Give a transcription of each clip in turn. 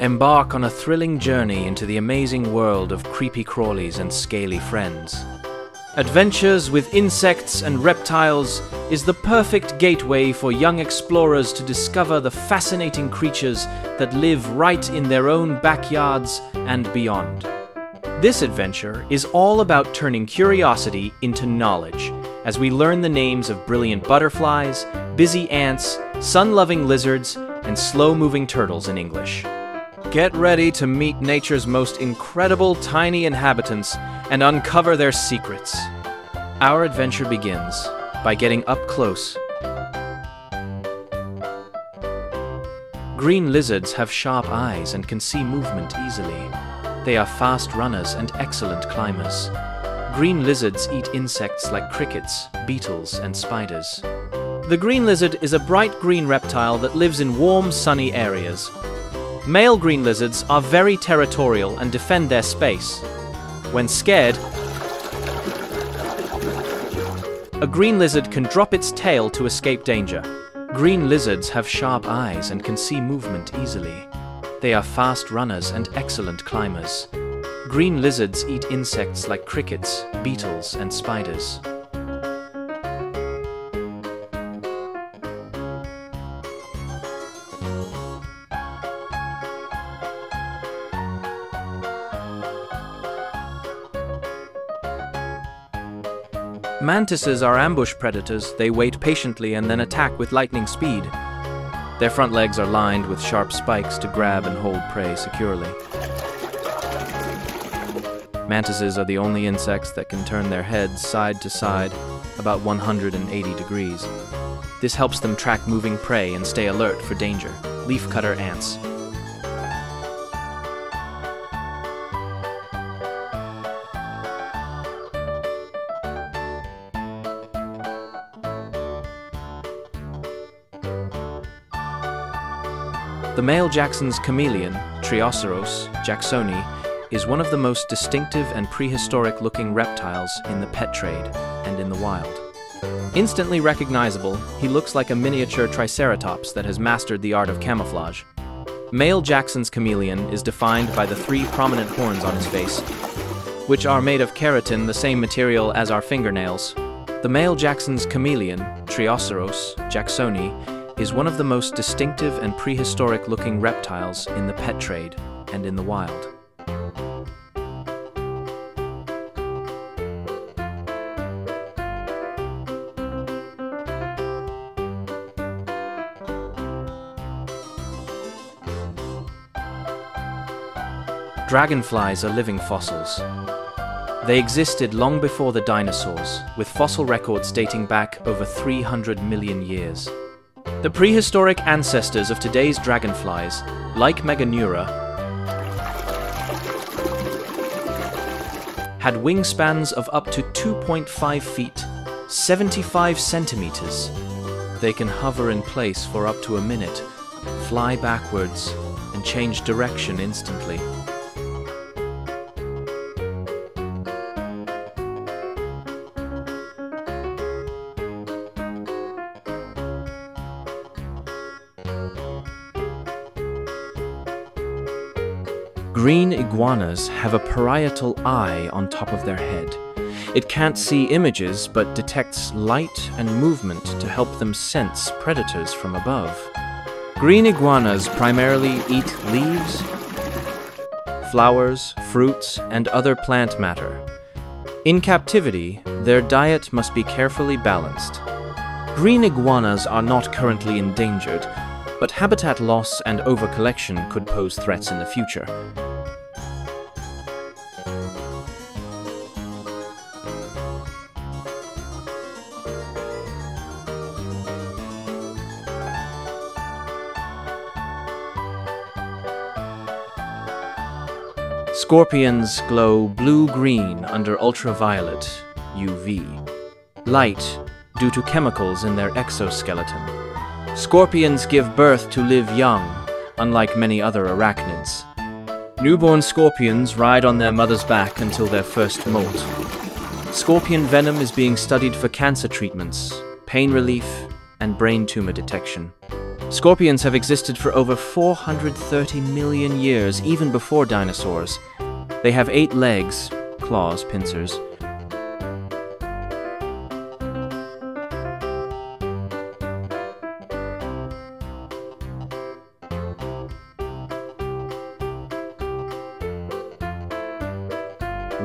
Embark on a thrilling journey into the amazing world of creepy crawlies and scaly friends. Adventures with insects and reptiles is the perfect gateway for young explorers to discover the fascinating creatures that live right in their own backyards and beyond. This adventure is all about turning curiosity into knowledge as we learn the names of brilliant butterflies, busy ants, sun loving lizards, and slow moving turtles in English. Get ready to meet nature's most incredible tiny inhabitants and uncover their secrets. Our adventure begins by getting up close. Green lizards have sharp eyes and can see movement easily. They are fast runners and excellent climbers. Green lizards eat insects like crickets, beetles, and spiders. The green lizard is a bright green reptile that lives in warm, sunny areas. Male green lizards are very territorial and defend their space. When scared, a green lizard can drop its tail to escape danger. Green lizards have sharp eyes and can see movement easily. They are fast runners and excellent climbers. Green lizards eat insects like crickets, beetles, and spiders. Mantises are ambush predators. They wait patiently and then attack with lightning speed. Their front legs are lined with sharp spikes to grab and hold prey securely. Mantises are the only insects that can turn their heads side to side about 180 degrees. This helps them track moving prey and stay alert for danger. Leafcutter ants. The male Jackson's chameleon, Trioceros jacksoni, is one of the most distinctive and prehistoric looking reptiles in the pet trade and in the wild. Instantly recognizable, he looks like a miniature triceratops that has mastered the art of camouflage. Male Jackson's chameleon is defined by the three prominent horns on his face, which are made of keratin, the same material as our fingernails. The male Jackson's chameleon, Trioceros jacksoni, is one of the most distinctive and prehistoric looking reptiles in the pet trade and in the wild. Dragonflies are living fossils. They existed long before the dinosaurs, with fossil records dating back over 300 million years. The prehistoric ancestors of today's dragonflies, like Meganeura, had wingspans of up to 2.5 feet, 75 centimeters. They can hover in place for up to a minute, fly backwards, and change direction instantly. Green iguanas have a parietal eye on top of their head. It can't see images but detects light and movement to help them sense predators from above. Green iguanas primarily eat leaves, flowers, fruits, and other plant matter. In captivity, their diet must be carefully balanced. Green iguanas are not currently endangered, but habitat loss and overcollection could pose threats in the future. Scorpions glow blue-green under ultraviolet UV light due to chemicals in their exoskeleton. Scorpions give birth to live young, unlike many other arachnids. Newborn scorpions ride on their mother's back until their first molt. Scorpion venom is being studied for cancer treatments, pain relief, and brain tumor detection. Scorpions have existed for over 430 million years, even before dinosaurs. They have eight legs, claws, pincers,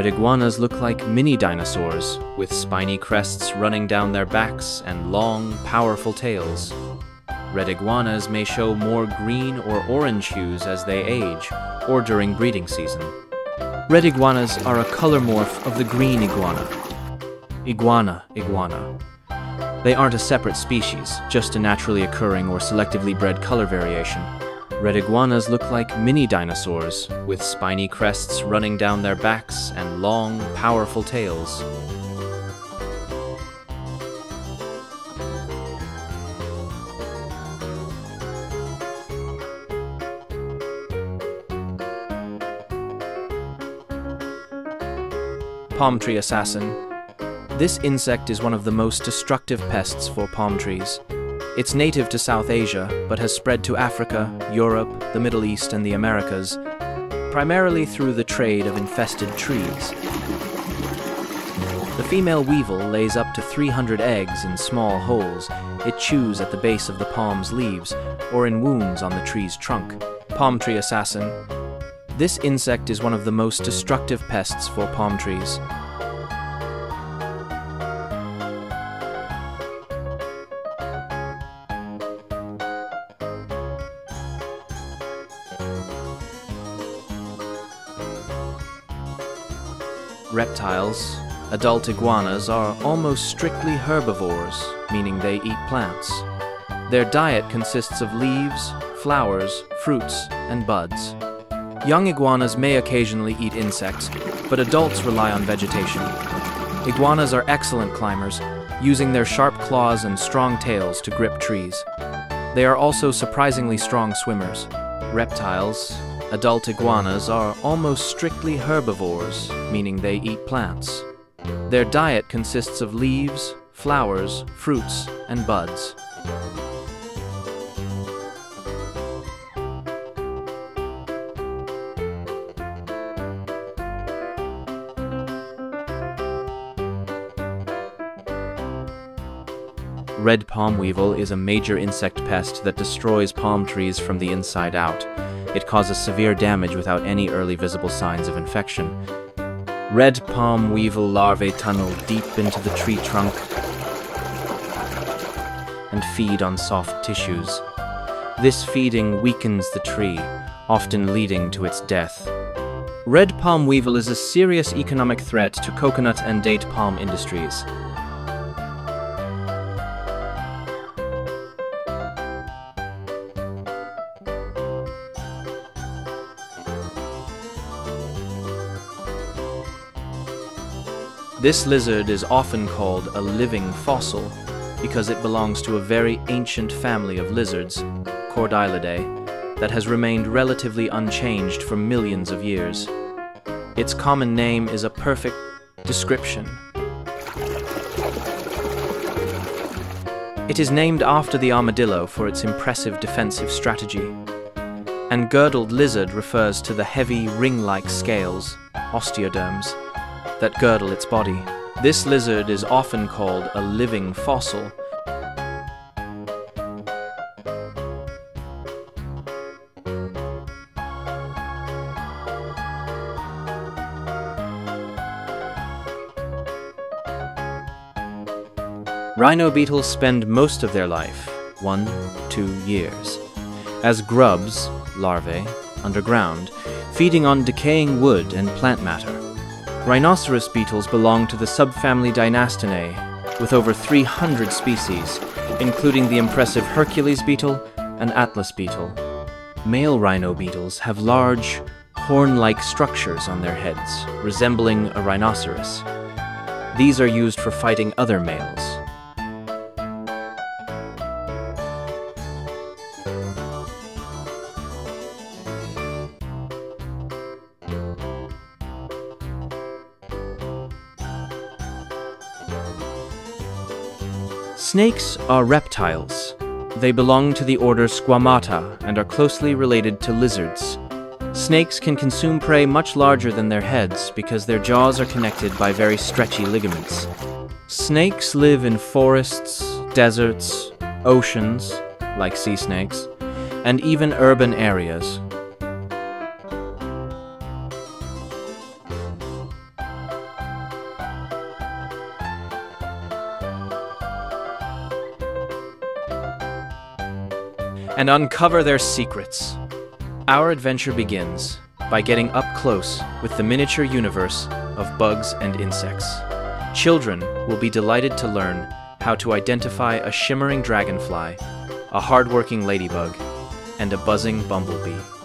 Red iguanas look like mini dinosaurs, with spiny crests running down their backs and long, powerful tails. Red iguanas may show more green or orange hues as they age, or during breeding season. Red iguanas are a color morph of the green iguana. Iguana iguana. They aren't a separate species, just a naturally occurring or selectively bred color variation. Red iguanas look like mini dinosaurs, with spiny crests running down their backs and long, powerful tails. Palm tree assassin. This insect is one of the most destructive pests for palm trees. It's native to South Asia, but has spread to Africa, Europe, the Middle East, and the Americas, primarily through the trade of infested trees. The female weevil lays up to 300 eggs in small holes it chews at the base of the palm's leaves or in wounds on the tree's trunk. Palm tree assassin. This insect is one of the most destructive pests for palm trees. Reptiles, adult iguanas are almost strictly herbivores, meaning they eat plants. Their diet consists of leaves, flowers, fruits, and buds. Young iguanas may occasionally eat insects, but adults rely on vegetation. Iguanas are excellent climbers, using their sharp claws and strong tails to grip trees. They are also surprisingly strong swimmers. Reptiles, Adult iguanas are almost strictly herbivores, meaning they eat plants. Their diet consists of leaves, flowers, fruits, and buds. Red palm weevil is a major insect pest that destroys palm trees from the inside out. It causes severe damage without any early visible signs of infection. Red palm weevil larvae tunnel deep into the tree trunk and feed on soft tissues. This feeding weakens the tree, often leading to its death. Red palm weevil is a serious economic threat to coconut and date palm industries. This lizard is often called a living fossil because it belongs to a very ancient family of lizards, Cordylidae, that has remained relatively unchanged for millions of years. Its common name is a perfect description. It is named after the armadillo for its impressive defensive strategy. And girdled lizard refers to the heavy ring-like scales, osteoderms, that girdle its body. This lizard is often called a living fossil. Rhino beetles spend most of their life, one, two years, as grubs, larvae, underground, feeding on decaying wood and plant matter. Rhinoceros beetles belong to the subfamily Dynastinae, with over 300 species, including the impressive Hercules beetle and Atlas beetle. Male rhino beetles have large, horn-like structures on their heads, resembling a rhinoceros. These are used for fighting other males. Snakes are reptiles. They belong to the order Squamata and are closely related to lizards. Snakes can consume prey much larger than their heads because their jaws are connected by very stretchy ligaments. Snakes live in forests, deserts, oceans, like sea snakes, and even urban areas. And uncover their secrets. Our adventure begins by getting up close with the miniature universe of bugs and insects. Children will be delighted to learn how to identify a shimmering dragonfly, a hardworking ladybug, and a buzzing bumblebee.